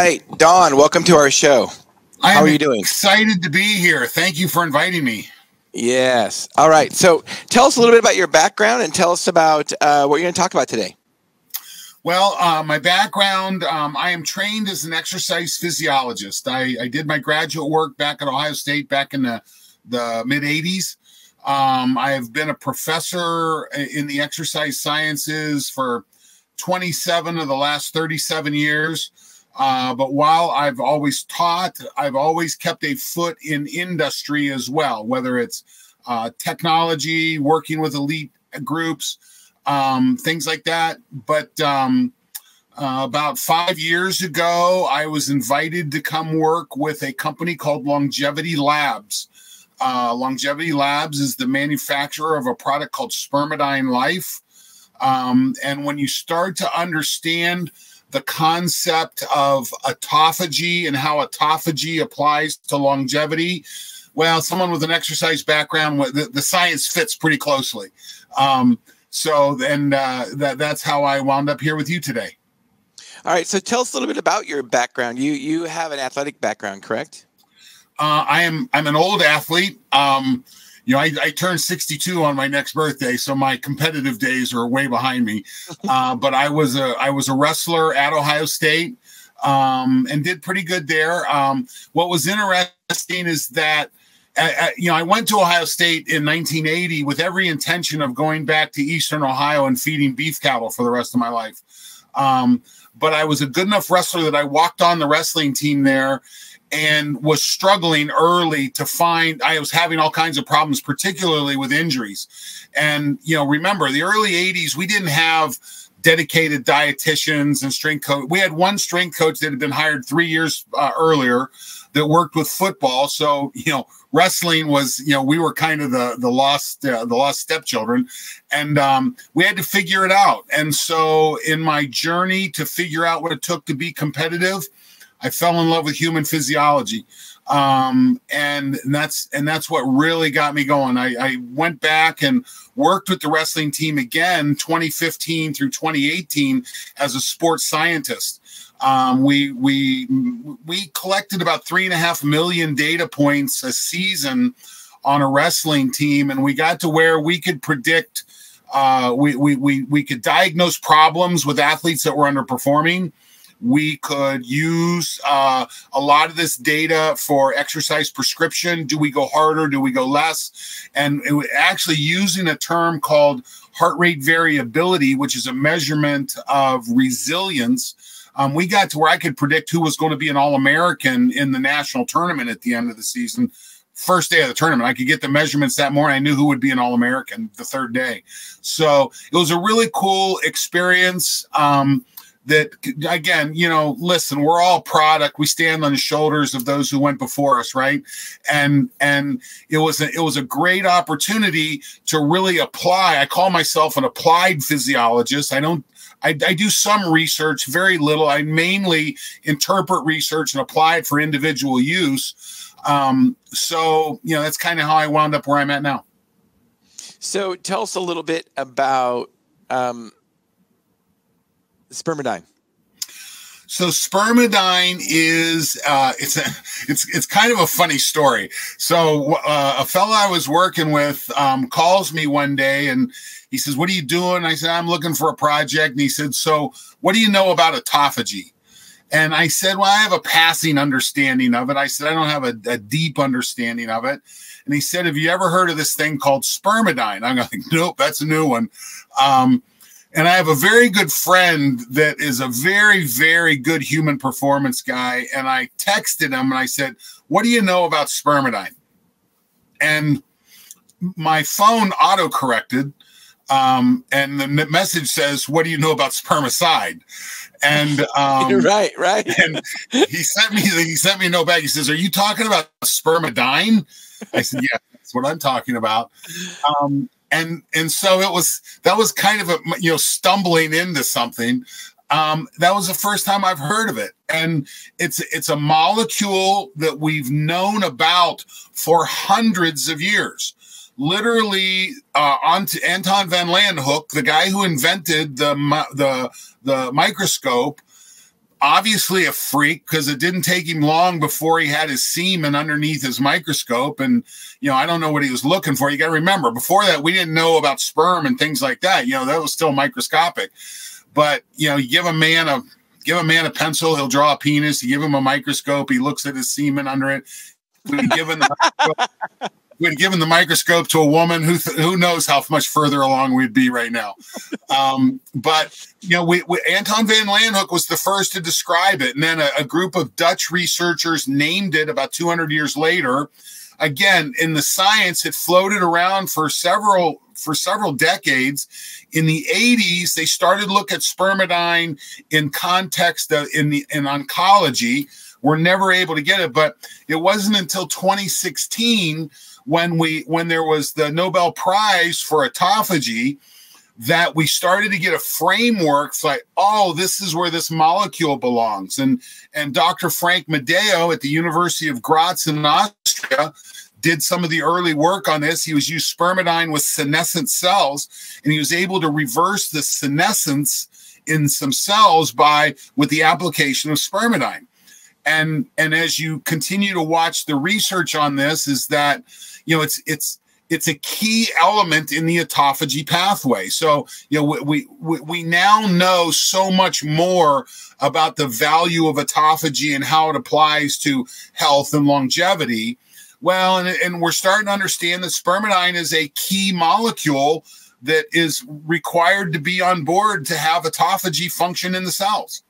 All right, Don, welcome to our show. I How are you doing? Excited to be here. Thank you for inviting me. Yes. All right. So tell us a little bit about your background and tell us about uh, what you're going to talk about today. Well, uh, my background, um, I am trained as an exercise physiologist. I, I, did my graduate work back at Ohio State back in the, the mid 80s. Um, I have been a professor in the exercise sciences for 27 of the last 37 years. Uh, but while I've always taught, I've always kept a foot in industry as well, whether it's uh, technology, working with elite groups, um, things like that. But um, uh, about five years ago, I was invited to come work with a company called Longevity Labs. Uh, Longevity Labs is the manufacturer of a product called Spermidine Life. Um, and when you start to understand the concept of autophagy and how autophagy applies to longevity, well, someone with an exercise background, the, the science fits pretty closely. Um, so, and uh, that, that's how I wound up here with you today. All right. So, tell us a little bit about your background. You you have an athletic background, correct? Uh, I am. I'm an old athlete. Um, you know, I, I turned 62 on my next birthday, so my competitive days are way behind me. Uh, but I was a I was a wrestler at Ohio State um, and did pretty good there. Um, what was interesting is that. Uh, you know, I went to Ohio State in 1980 with every intention of going back to Eastern Ohio and feeding beef cattle for the rest of my life. Um, but I was a good enough wrestler that I walked on the wrestling team there and was struggling early to find I was having all kinds of problems particularly with injuries. And you know, remember the early 80s we didn't have dedicated dietitians and strength coach. We had one strength coach that had been hired 3 years uh, earlier that worked with football. So, you know, wrestling was, you know, we were kind of the the lost uh, the lost stepchildren and um, we had to figure it out. And so in my journey to figure out what it took to be competitive, I fell in love with human physiology. Um, and that's and that's what really got me going. I, I went back and worked with the wrestling team again 2015 through 2018 as a sports scientist. Um, we we we collected about three and a half million data points a season on a wrestling team, and we got to where we could predict. Uh, we, we we we could diagnose problems with athletes that were underperforming we could use uh, a lot of this data for exercise prescription. Do we go harder? Do we go less? And actually using a term called heart rate variability, which is a measurement of resilience. Um, we got to where I could predict who was going to be an All American in the national tournament at the end of the season. First day of the tournament, I could get the measurements that morning. I knew who would be an All American the third day. So it was a really cool experience. Um, that again you know listen we're all product. We stand on the shoulders of those who went before us right? And and it was a, it was a great opportunity to really apply i call myself an applied physiologist. I don't I, I do some research very little. I mainly interpret research and apply it for individual use. Um, so you know that's kind of how i wound up where i'm at now. So tell us a little bit about um, spermidine? So spermidine is uh, it's a, it's it's kind of a funny story. So uh, a fellow I was working with um, calls me one day and he says, "What are you doing?" I said, "I'm looking for a project." And he said, "So what do you know about autophagy?" And I said, "Well, I have a passing understanding of it." I said, "I don't have a, a deep understanding of it." And he said, "Have you ever heard of this thing called spermidine?" I'm like, "Nope, that's a new one." Um, and I have a very good friend that is a very, very good human performance guy. And I texted him and I said, What do you know about spermidine? And my phone auto corrected. Um, and the message says, What do you know about spermicide? And um, right, right. and he sent me he sent me a note back. He says, Are you talking about spermidine? I said, Yeah, that's what I'm talking about. Um, and and so it was that was kind of a you know stumbling into something um, that was the first time I've heard of it, and it's it's a molecule that we've known about for hundreds of years. Literally, uh, on to Anton van Leeuwenhoek, the guy who invented the the the microscope, obviously a freak because it didn't take him long before he had his semen underneath his microscope. And, you know, I don't know what he was looking for. You got to remember, before that, we didn't know about sperm and things like that. You know, that was still microscopic. But, you know, you give a man a give a man a pencil, he'll draw a penis. You give him a microscope, he looks at his semen under it. We give him the we'd given the microscope to a woman who th- who knows how much further along we'd be right now. Um, but you know, we, we, Anton van Leeuwenhoek was the first to describe it, and then a, a group of Dutch researchers named it about 200 years later. Again, in the science, it floated around for several for several decades. In the 80s, they started to look at spermidine in context of, in the in oncology. We're never able to get it, but it wasn't until 2016 when we when there was the Nobel Prize for autophagy that we started to get a framework for like, oh, this is where this molecule belongs. And and Dr. Frank Madeo at the University of Graz in Austria did some of the early work on this. He was used spermidine with senescent cells, and he was able to reverse the senescence in some cells by with the application of spermidine. And and as you continue to watch the research on this, is that you know, it's it's it's a key element in the autophagy pathway. So, you know, we, we, we now know so much more about the value of autophagy and how it applies to health and longevity. Well, and, and we're starting to understand that spermidine is a key molecule that is required to be on board to have autophagy function in the cells.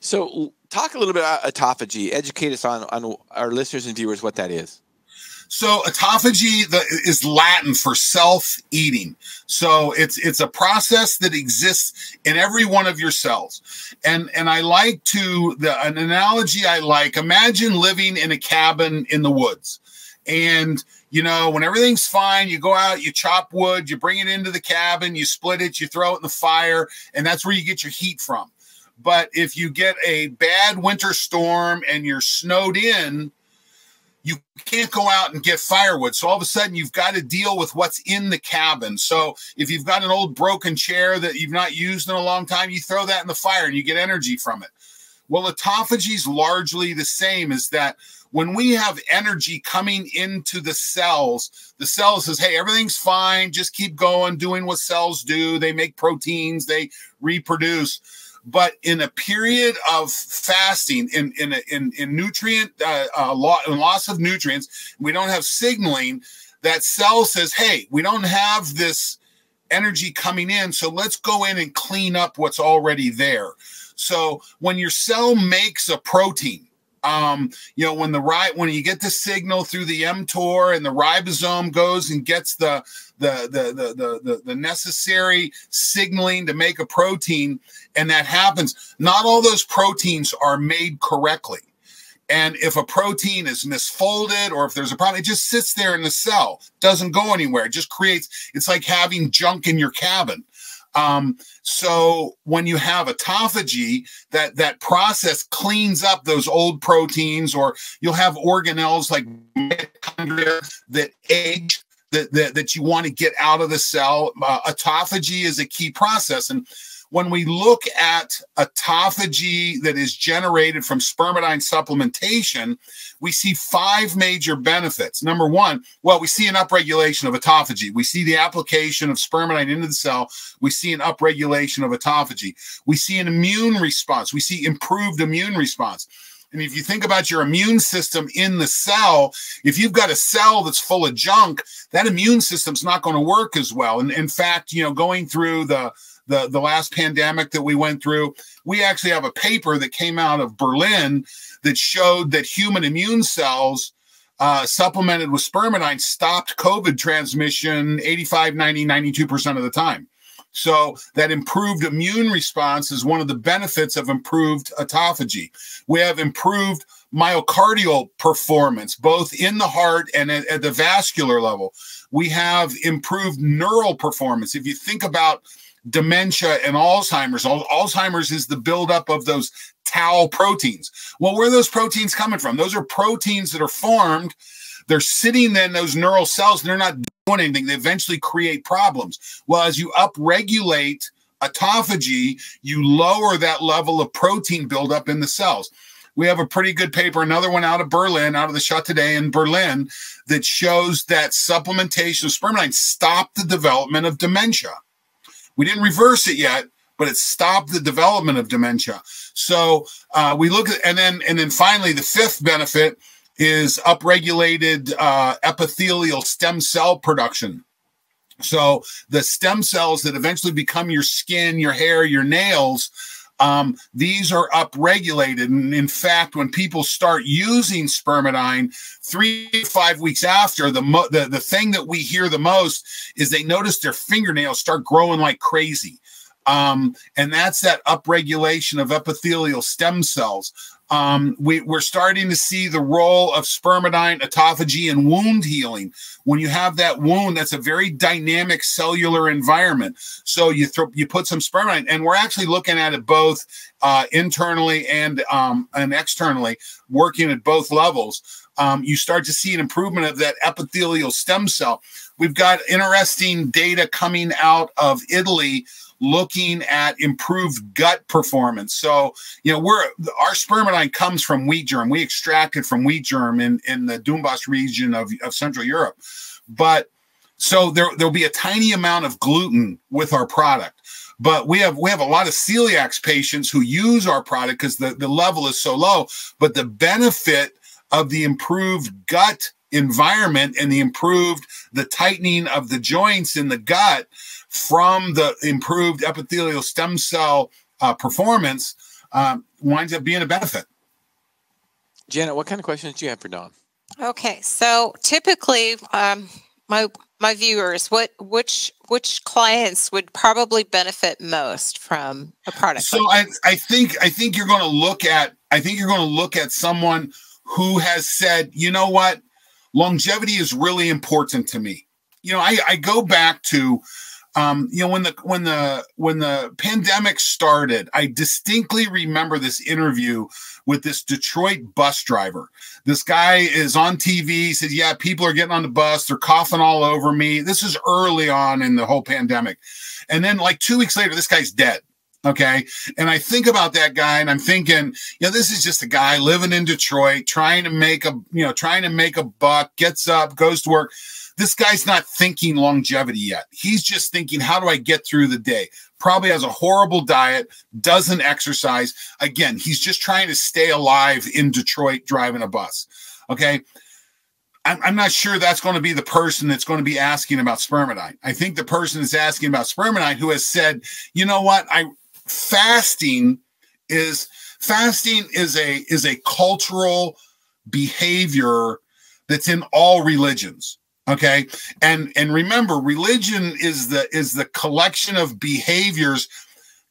So, talk a little bit about autophagy. Educate us on, on our listeners and viewers what that is. So autophagy the, is Latin for self-eating. So it's it's a process that exists in every one of your cells. And and I like to the an analogy I like. Imagine living in a cabin in the woods. And you know, when everything's fine, you go out, you chop wood, you bring it into the cabin, you split it, you throw it in the fire, and that's where you get your heat from. But if you get a bad winter storm and you're snowed in, you can't go out and get firewood. So all of a sudden, you've got to deal with what's in the cabin. So if you've got an old broken chair that you've not used in a long time, you throw that in the fire and you get energy from it. Well, autophagy is largely the same is that when we have energy coming into the cells, the cell says, Hey, everything's fine. Just keep going, doing what cells do. They make proteins, they reproduce but in a period of fasting, in in in, in nutrient uh, uh, loss of nutrients, we don't have signaling. That cell says, "Hey, we don't have this energy coming in, so let's go in and clean up what's already there." So when your cell makes a protein, um, you know, when the right when you get the signal through the mTOR and the ribosome goes and gets the the the the the, the, the necessary signaling to make a protein, and that happens, not all those proteins are made correctly. And if a protein is misfolded or if there's a problem, it just sits there in the cell, doesn't go anywhere. It just creates, it's like having junk in your cabin. Um, so when you have autophagy, that that process cleans up those old proteins, or you'll have organelles like mitochondria that age that, that, that you want to get out of the cell. Uh, autophagy is a key process, and when we look at autophagy that is generated from spermidine supplementation, we see five major benefits. Number one, well, we see an upregulation of autophagy. We see the application of spermidine into the cell. We see an upregulation of autophagy. We see an immune response. We see improved immune response. And if you think about your immune system in the cell, if you've got a cell that's full of junk, that immune system's not going to work as well. And in fact, you know, going through the the, the last pandemic that we went through. We actually have a paper that came out of Berlin that showed that human immune cells uh, supplemented with spermidine stopped COVID transmission 85, 90, 92% of the time. So that improved immune response is one of the benefits of improved autophagy. We have improved myocardial performance, both in the heart and at, at the vascular level. We have improved neural performance. If you think about dementia and Alzheimer's. Alzheimer's is the buildup of those tau proteins. Well, where are those proteins coming from? Those are proteins that are formed. They're sitting in those neural cells and they're not doing anything. They eventually create problems. Well, as you upregulate autophagy, you lower that level of protein buildup in the cells. We have a pretty good paper, another one out of Berlin, out of the Charité in Berlin, that shows that supplementation of spermidine stopped the development of dementia. We didn't reverse it yet, but it stopped the development of dementia. So uh, we look at, and then and then finally the fifth benefit is upregulated uh, epithelial stem cell production. So the stem cells that eventually become your skin, your hair, your nails, um, these are upregulated. And in fact, when people start using spermidine, three to five weeks after, the, the, the thing that we hear the most is they notice their fingernails start growing like crazy. Um, and that's that upregulation of epithelial stem cells. Um, we, are starting to see the role of spermidine autophagy and wound healing. When you have that wound, that's a very dynamic cellular environment. So you throw, you put some spermidine, and we're actually looking at it both uh, internally and um, and externally, working at both levels. Um, you start to see an improvement of that epithelial stem cell. We've got interesting data coming out of Italy looking at improved gut performance. So, you know, we're our spermidine comes from wheat germ. We extract it from wheat germ in, in the Donbass region of, of Central Europe. But so there there'll be a tiny amount of gluten with our product. But we have we have a lot of celiac patients who use our product because the, the level is so low. But the benefit of the improved gut environment and the improved the tightening of the joints in the gut from the improved epithelial stem cell uh, performance um, winds up being a benefit. Janet, what kind of questions do you have for Don? Okay, so typically, um, my my viewers, what which which clients would probably benefit most from a product? So like I, I think I think you're going to look at I think you're going to look at someone who has said, you know what, longevity is really important to me. You know, I, I go back to um, you know, when the when the when the pandemic started, I distinctly remember this interview with this Detroit bus driver. This guy is on TV. He says, "Yeah, people are getting on the bus. They're coughing all over me." This is early on in the whole pandemic, and then like two weeks later, this guy's dead. Okay. And I think about that guy and I'm thinking, you know, this is just a guy living in Detroit, trying to make a, you know, trying to make a buck, gets up, goes to work. This guy's not thinking longevity yet. He's just thinking, how do I get through the day? Probably has a horrible diet, doesn't exercise. Again, he's just trying to stay alive in Detroit driving a bus. Okay. I'm, not sure that's going to be the person that's going to be asking about spermidine. I think the person is asking about spermidine who has said, you know what, I fasting is fasting is a is a cultural behavior that's in all religions okay? And and remember religion is the is the collection of behaviors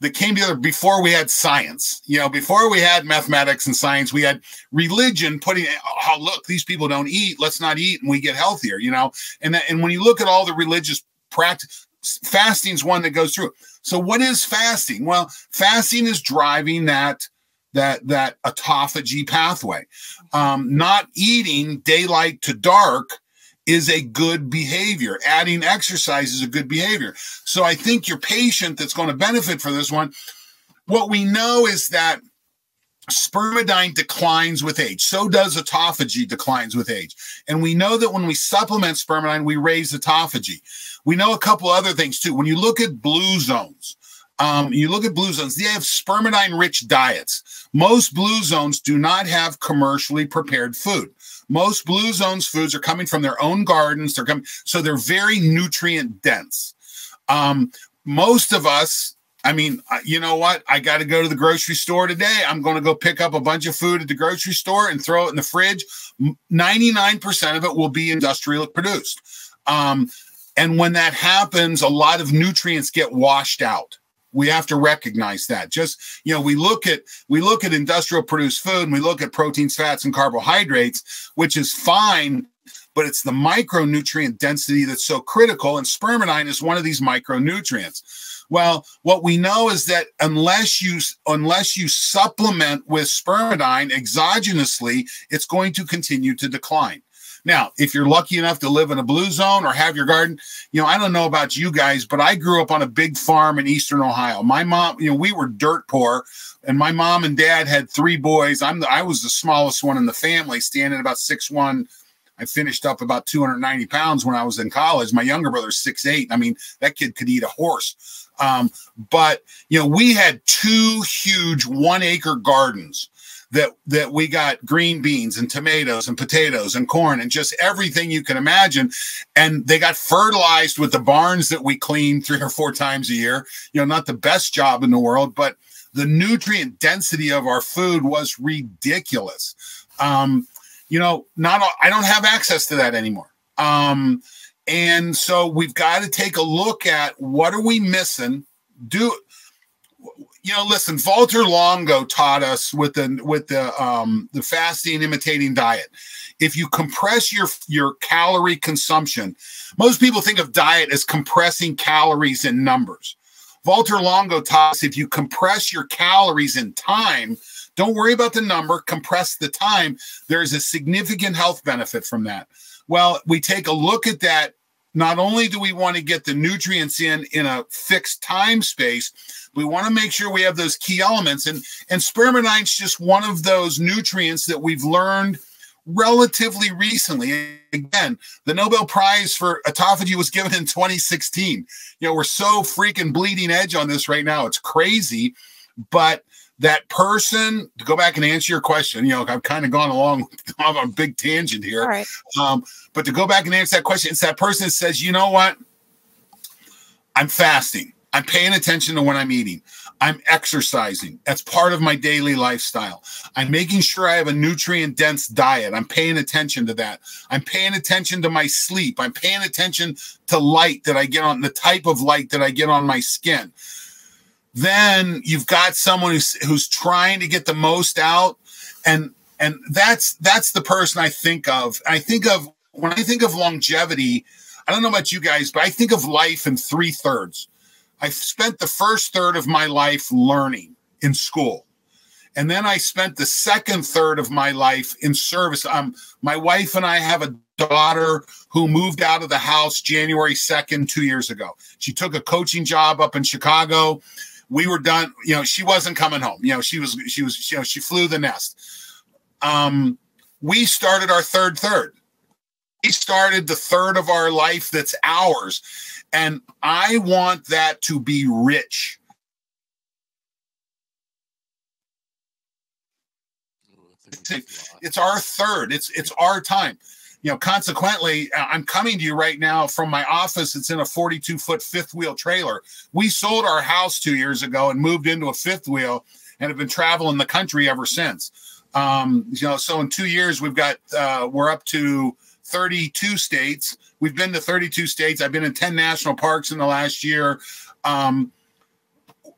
that came together before we had science. You know before we had mathematics and science we had religion putting oh look these people don't eat. Let's not eat and we get healthier you know? And that, and when you look at all the religious practice fasting is one that goes through so what is fasting well fasting is driving that that that autophagy pathway um, not eating daylight to dark is a good behavior. Adding exercise is a good behavior. So I think your patient that's going to benefit from this one, what we know is that spermidine declines with age. So does autophagy declines with age. And we know that when we supplement spermidine, we raise autophagy. We know a couple other things too. When you look at blue zones, um, you look at blue zones, they have spermidine rich diets. Most blue zones do not have commercially prepared food. Most blue zones foods are coming from their own gardens. They're coming, so they're very nutrient dense. Um, most of us, I mean, you know what? I got to go to the grocery store today. I'm going to go pick up a bunch of food at the grocery store and throw it in the fridge. 99% of it will be industrial produced. Um, and when that happens, a lot of nutrients get washed out. We have to recognize that. Just you know we look at we look at industrial produced food and we look at proteins fats and carbohydrates which is fine but it's the micronutrient density that's so critical and spermidine is one of these micronutrients. Well what we know is that unless you unless you supplement with spermidine exogenously it's going to continue to decline Now, if you're lucky enough to live in a blue zone or have your garden, you know, I don't know about you guys, but I grew up on a big farm in eastern Ohio. My mom, you know, we were dirt poor, and my mom and dad had three boys. I'm the, I was the smallest one in the family, standing about six one. I finished up about 290 pounds when I was in college. My younger brother's six eight. I mean, that kid could eat a horse. Um, but you know, we had two huge one acre gardens that that we got green beans and tomatoes and potatoes and corn and just everything you can imagine. And they got fertilized with the barns that we clean three or four times a year. You know not the best job in the world but the nutrient density of our food was ridiculous. Um you know not i don't have access to that anymore. Um and so we've got to take a look at what are we missing? Do you know, listen, Walter Longo taught us with the with the um the fasting imitating diet. If you compress your your calorie consumption, most people think of diet as compressing calories in numbers. Walter Longo taught us if you compress your calories in time, don't worry about the number, compress the time, there's a significant health benefit from that. Well, we take a look at that not only do we want to get the nutrients in in a fixed time space, we want to make sure we have those key elements. And and spermidine just one of those nutrients that we've learned relatively recently. Again, the Nobel Prize for autophagy was given in 2016. You know, we're so freaking bleeding edge on this right now. It's crazy, but that person to go back and answer your question you know i've kind of gone along on a big tangent here. Right. um, but to go back and answer that question it's that person that says you know what? I'm fasting. I'm paying attention to what i'm eating. I'm exercising. That's part of my daily lifestyle. I'm making sure i have a nutrient dense diet. I'm paying attention to that. I'm paying attention to my sleep. I'm paying attention to light that i get on the type of light that i get on my skin then you've got someone who's who's trying to get the most out and and that's that's the person I think of. I think of when I think of longevity, I don't know about you guys, but I think of life in three thirds. I spent the first third of my life learning in school. And then I spent the second third of my life in service. Um, my wife and I have a daughter who moved out of the house January 2nd, two years ago. She took a coaching job up in Chicago we were done. You know, she wasn't coming home. You know, she was she was you know she flew the nest. Um, we started our third third. We started the third of our life that's ours, and I want that to be rich. It's our third. It's it's our time you know, consequently, uh, I'm coming to you right now from my office. It's in a 42 foot fifth wheel trailer. We sold our house two years ago and moved into a fifth wheel and have been traveling the country ever since. Um, you know, so in two years, we've got, uh, we're up to 32 states. We've been to 32 states. I've been in 10 national parks in the last year. Um,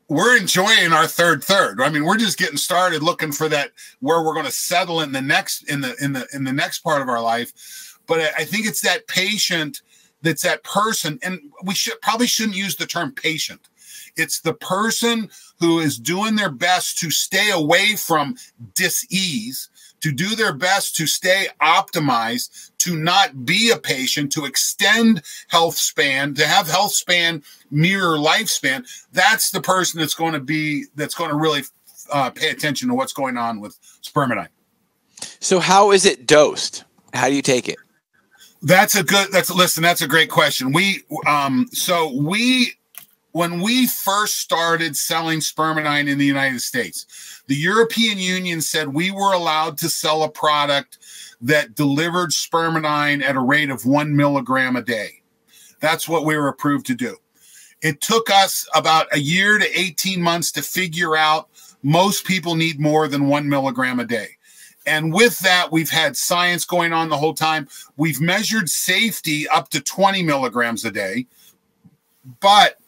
we're enjoying our third third. I mean, we're just getting started looking for that where we're going to settle in the next in the in the in the next part of our life. But I think it's that patient that's that person, and we should probably shouldn't use the term patient. It's the person who is doing their best to stay away from dis-ease to do their best to stay optimized, to not be a patient, to extend health span, to have health span mirror lifespan. That's the person that's going to be, that's going to really uh, pay attention to what's going on with spermidine. So, how is it dosed? How do you take it? That's a good. That's listen. That's a great question. We um. So we when we first started selling spermidine in the United States, the European Union said we were allowed to sell a product that delivered spermidine at a rate of one milligram a day. That's what we were approved to do. It took us about a year to 18 months to figure out most people need more than one milligram a day. And with that, we've had science going on the whole time. We've measured safety up to 20 milligrams a day. But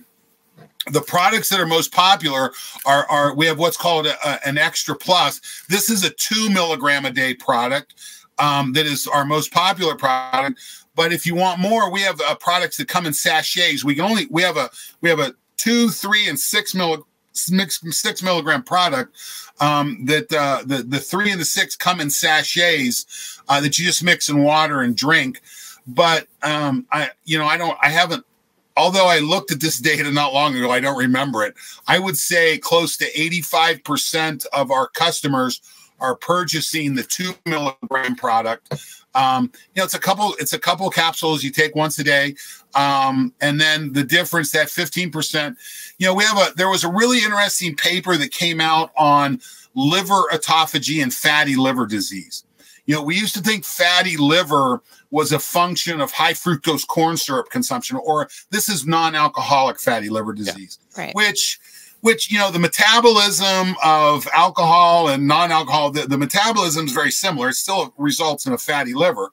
the products that are most popular are, are we have what's called a, a, an extra plus this is a two milligram a day product um, that is our most popular product but if you want more we have uh, products that come in sachets we can only we have a we have a two three and six mil six milligram product. Um, that uh, the the three and the six come in sachets uh, that you just mix in water and drink. But um, I, you know, I don't, I haven't. Although I looked at this data not long ago, I don't remember it. I would say close to 85% of our customers are purchasing the two milligram product. Um, you know, it's a couple, it's a couple capsules you take once a day. Um, and then the difference that 15%, you know, we have a, there was a really interesting paper that came out on liver autophagy and fatty liver disease. You know, we used to think fatty liver was a function of high fructose corn syrup consumption, or this is non-alcoholic fatty liver disease, yeah, right. which which you know the metabolism of alcohol and non-alcohol the, the metabolism is very similar. It still results in a fatty liver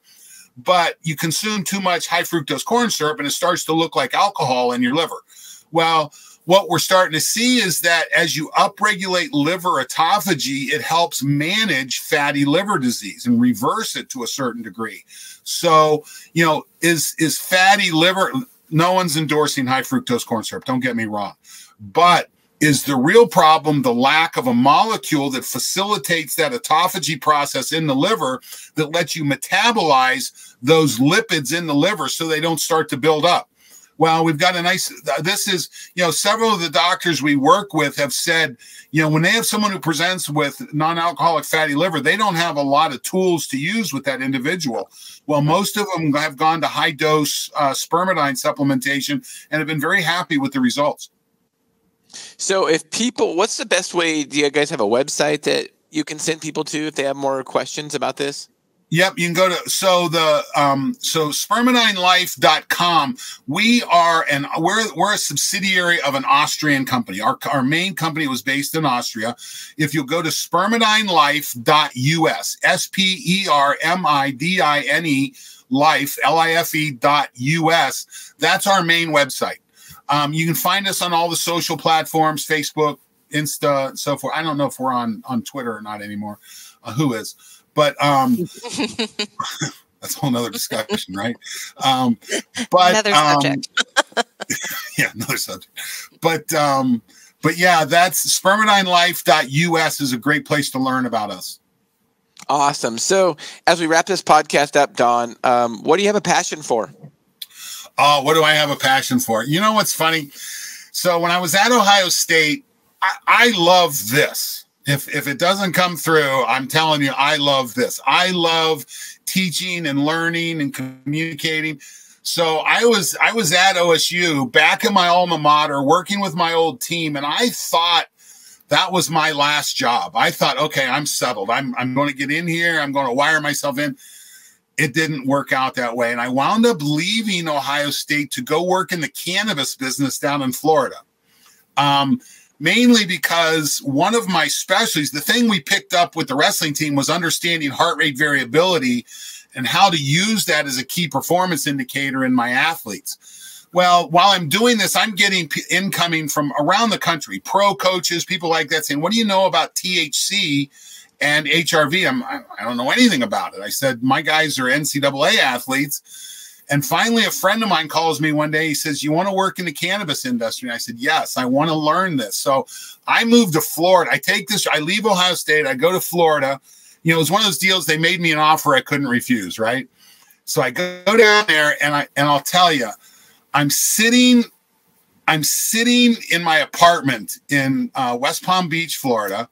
but you consume too much high fructose corn syrup and it starts to look like alcohol in your liver. Well what we're starting to see is that as you upregulate liver autophagy it helps manage fatty liver disease and reverse it to a certain degree. So you know is is fatty liver no one's endorsing high fructose corn syrup don't get me wrong. But is the real problem the lack of a molecule that facilitates that autophagy process in the liver that lets you metabolize those lipids in the liver so they don't start to build up well we've got a nice this is you know several of the doctors we work with have said you know when they have someone who presents with non-alcoholic fatty liver they don't have a lot of tools to use with that individual well most of them have gone to high dose uh, spermidine supplementation and have been very happy with the results so, if people, what's the best way? Do you guys have a website that you can send people to if they have more questions about this? Yep, you can go to so the um so spermidinelife.com. We are and we're we're a subsidiary of an Austrian company. Our our main company was based in Austria. If you go to spermidinelife.us, S P E R M I D I N E life L I F E dot US, that's our main website. Um, you can find us on all the social platforms, Facebook, Insta, so forth. I don't know if we're on on Twitter or not anymore. Uh, who is? But um, that's a whole nother discussion, right? Um, but another um, subject. yeah, another subject. But um, but yeah, that's spermidinelife.us is a great place to learn about us. Awesome. So as we wrap this podcast up, Don, um, what do you have a passion for? Oh, what do I have a passion for? You know what's funny? So when I was at Ohio State, I, I love this. If if it doesn't come through, I'm telling you, I love this. I love teaching and learning and communicating. So I was I was at OSU back in my alma mater working with my old team and I thought that was my last job. I thought, okay, I'm settled. I'm I'm going to get in here. I'm going to wire myself in it didn't work out that way. And I wound up leaving Ohio State to go work in the cannabis business down in Florida. Um, mainly because one of my specialties, the thing we picked up with the wrestling team was understanding heart rate variability and how to use that as a key performance indicator in my athletes. Well, while I'm doing this, I'm getting incoming from around the country, pro coaches, people like that saying, What do you know about THC? and HRV. I'm, I don't know anything about it. I said, my guys are NCAA athletes. And finally, a friend of mine calls me one day. He says, You want to work in the cannabis industry? And I said, Yes, I want to learn this. So I moved to Florida. I take this, I leave Ohio State, I go to Florida. You know, it was one of those deals they made me an offer I couldn't refuse, right? So I go down there and I and I'll tell you, I'm sitting, I'm sitting in my apartment in uh, West Palm Beach, Florida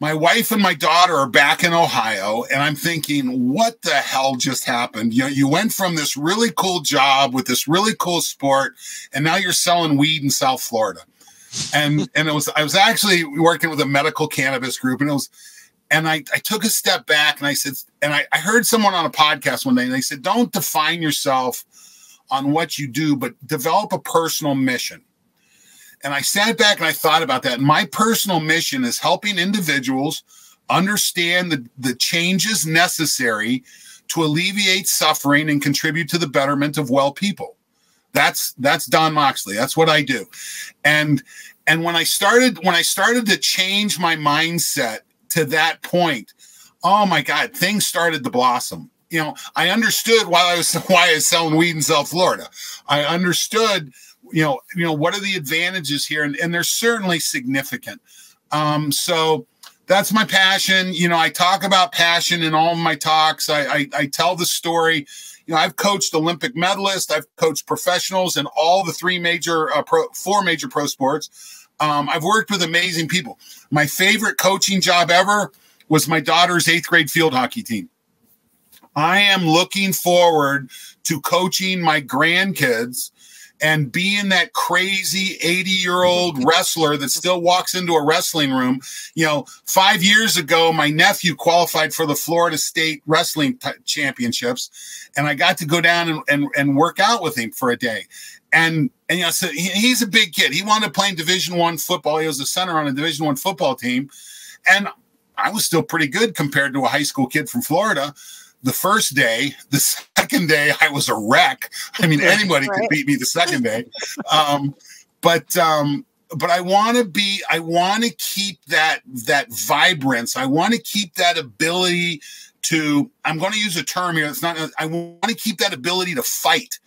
my wife and my daughter are back in Ohio, and I'm thinking, what the hell just happened? You know, you went from this really cool job with this really cool sport, and now you're selling weed in South Florida. And and it was I was actually working with a medical cannabis group, and it was and I, I took a step back and I said, and I, I heard someone on a podcast one day, and they said, don't define yourself on what you do, but develop a personal mission. And I sat back and I thought about that. My personal mission is helping individuals understand the, the changes necessary to alleviate suffering and contribute to the betterment of well people. That's that's Don Moxley. That's what I do. And and when I started when I started to change my mindset to that point, oh my God, things started to blossom. You know, I understood why I was why I was selling weed in South Florida. I understood you know, you know, what are the advantages here? And, and they're certainly significant. Um, so that's my passion. You know, I talk about passion in all my talks. I, I, I tell the story. You know, I've coached Olympic medalists. I've coached professionals in all the three major, uh, pro, four major pro sports. Um, I've worked with amazing people. My favorite coaching job ever was my daughter's eighth grade field hockey team. I am looking forward to coaching my grandkids and being that crazy 80 year old wrestler that still walks into a wrestling room. You know, five years ago, my nephew qualified for the Florida State Wrestling Championships, and I got to go down and, and, and work out with him for a day. And and you know, so he, he's a big kid. He wanted to play in Division One football. He was a center on a Division One football team, and I was still pretty good compared to a high school kid from Florida the first day. The second day, I was a wreck. I mean, anybody right. could beat me the second day. Um, but um, but I want to be. I want to keep that that vibrance. I want to keep that ability to. I'm going to use a term here. It's not. I want to keep that ability to fight.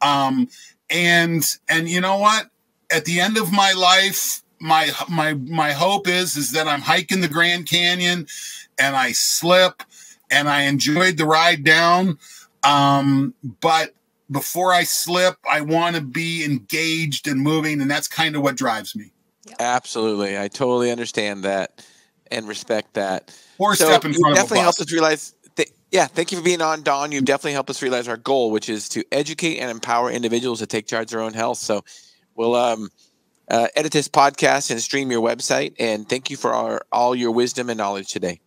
Um, and and you know what? At the end of my life, my my my hope is is that I'm hiking the Grand Canyon and I slip and I enjoyed the ride down. Um, but before I slip, I want to be engaged and moving, and that's kind of what drives me. Absolutely, I totally understand that and respect that. Or so step in front definitely of helped us realize. That, yeah, thank you for being on, Don. You've definitely helped us realize our goal, which is to educate and empower individuals to take charge of their own health. So, we'll um, uh, edit this podcast and stream your website. And thank you for our, all your wisdom and knowledge today.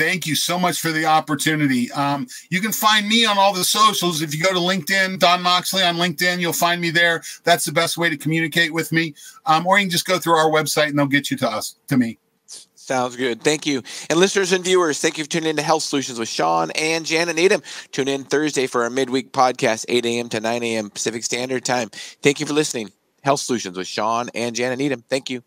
Thank you so much for the opportunity. Um, you can find me on all the socials. If you go to LinkedIn, Don Moxley on LinkedIn, you'll find me there. That's the best way to communicate with me. Um, or you can just go through our website and they'll get you to us, to me. Sounds good. Thank you. And listeners and viewers, thank you for tuning in to Health Solutions with Shawn and Janet Needham. Tune in Thursday for our midweek podcast, 8 a.m. to 9 a.m. Pacific Standard Time. Thank you for listening. Health Solutions with Shawn and Janet Needham. Thank you.